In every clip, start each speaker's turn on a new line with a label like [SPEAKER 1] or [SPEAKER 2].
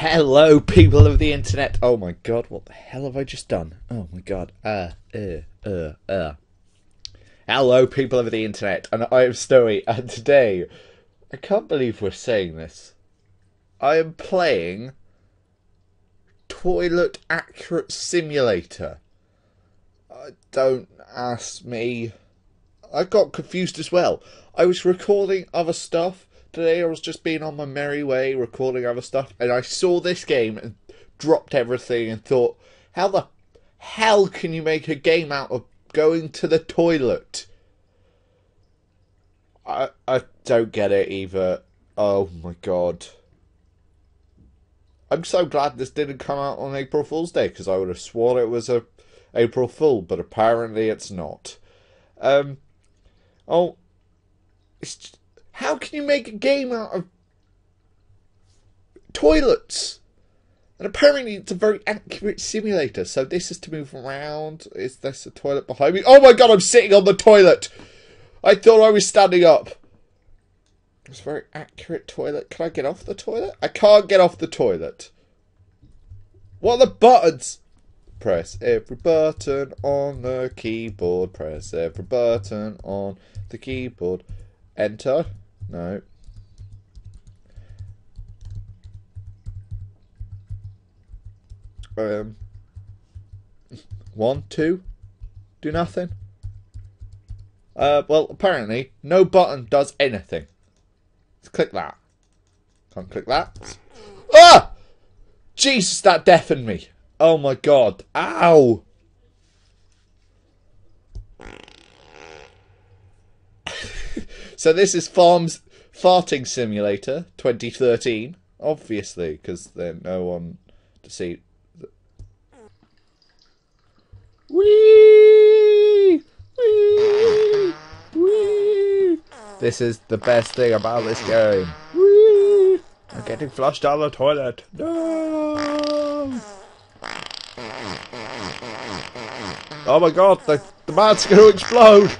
[SPEAKER 1] Hello, people of the internet. Oh my god, what the hell have I just done? Oh my god. Uh, uh, uh, uh. Hello, people of the internet, and I am Snowy, and today, I can't believe we're saying this. I am playing Toilet Accurate Simulator. Uh, don't ask me. I got confused as well. I was recording other stuff today. I was just being on my merry way, recording other stuff, and I saw this game and dropped everything and thought, how the hell can you make a game out of going to the toilet? I I don't get it either. Oh my god. I'm so glad this didn't come out on April Fool's Day because I would have sworn it was a April Fool, but apparently it's not. Um, oh, it's how can you make a game out of toilets? And apparently it's a very accurate simulator. So this is to move around. Is this a toilet behind me? Oh my god, I'm sitting on the toilet. I thought I was standing up. It's a very accurate toilet. Can I get off the toilet? I can't get off the toilet. What are the buttons? Press every button on the keyboard. Press every button on the keyboard. Enter. No. Um. One, two. Do nothing. Uh, well, apparently, no button does anything. Let's click that. Can't click that. Ah! Jesus, that deafened me. Oh my god. Ow! So this is Farms Farting Simulator 2013, obviously, because there's no one to see. Wee! Wee! Wee! This is the best thing about this game. Wee! I'm getting flushed down the toilet. No! Oh my god, the, the man's to explode!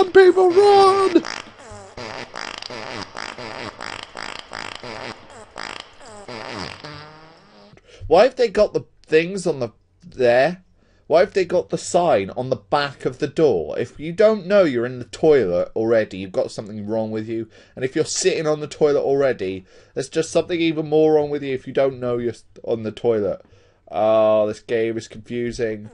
[SPEAKER 1] Run, people, run! Why have they got the things on the there? Why have they got the sign on the back of the door? If you don't know you're in the toilet already, you've got something wrong with you. And if you're sitting on the toilet already, there's just something even more wrong with you if you don't know you're on the toilet. Oh, this game is confusing.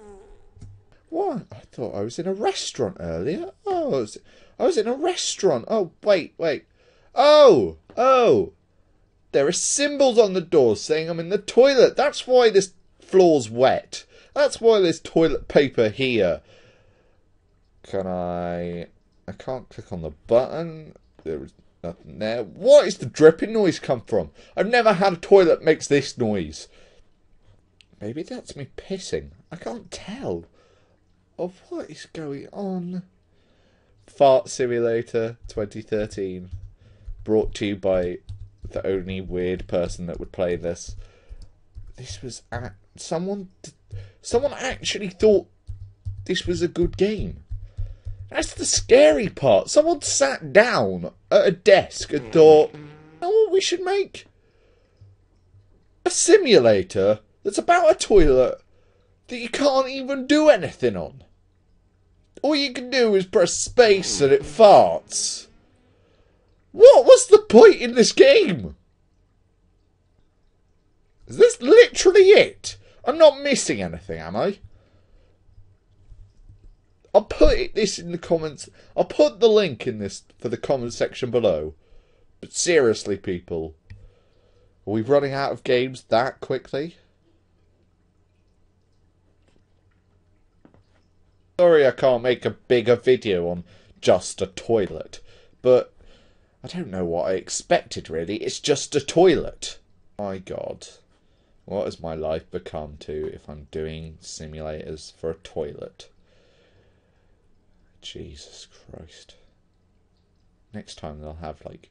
[SPEAKER 1] What? I thought I was in a restaurant earlier. Oh, I was, I was in a restaurant. Oh, wait, wait. Oh, oh. There are symbols on the door saying I'm in the toilet. That's why this floor's wet. That's why there's toilet paper here. Can I... I can't click on the button. There is nothing there. What is the dripping noise come from? I've never had a toilet makes this noise. Maybe that's me pissing. I can't tell. Of what is going on? Fart Simulator 2013. Brought to you by the only weird person that would play this. This was... At, someone... Someone actually thought this was a good game. That's the scary part. Someone sat down at a desk and thought, you know what we should make? A simulator that's about a toilet that you can't even do anything on. All you can do is press space and it farts. What was the point in this game? Is this literally it? I'm not missing anything, am I? I'll put this in the comments. I'll put the link in this for the comment section below. But seriously, people, are we running out of games that quickly? Sorry I can't make a bigger video on just a toilet, but I don't know what I expected really. It's just a toilet. My god. What has my life become to if I'm doing simulators for a toilet? Jesus Christ. Next time they'll have like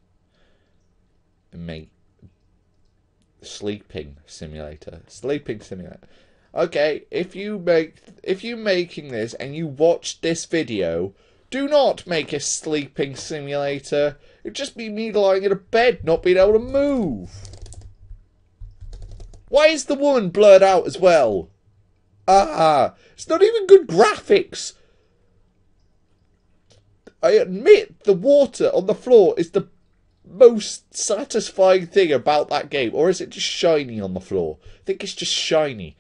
[SPEAKER 1] mate sleeping simulator. Sleeping simulator. Okay, if you make if you making this and you watch this video, do not make a sleeping simulator. It'd just be me lying in a bed, not being able to move. Why is the woman blurred out as well? Ah, it's not even good graphics. I admit the water on the floor is the most satisfying thing about that game, or is it just shiny on the floor? I think it's just shiny.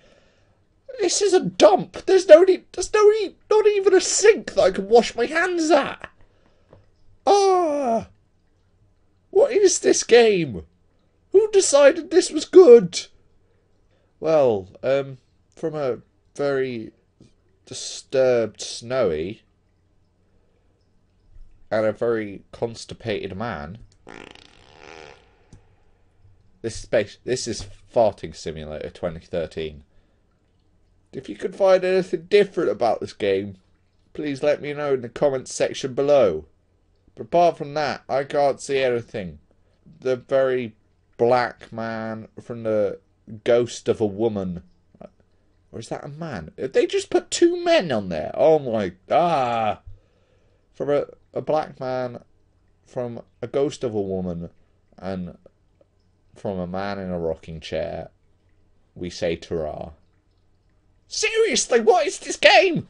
[SPEAKER 1] This is a dump. There's no need, there's no need, not even a sink that I can wash my hands at. Ah, what is this game? Who decided this was good? Well, um, from a very disturbed Snowy and a very constipated man. This space. This is Farting Simulator 2013. If you could find anything different about this game, please let me know in the comments section below. But apart from that, I can't see anything. The very black man from the ghost of a woman. Or is that a man? They just put two men on there. Oh my ah from a, a black man, from a ghost of a woman, and from a man in a rocking chair, we say ta Seriously, what is this game?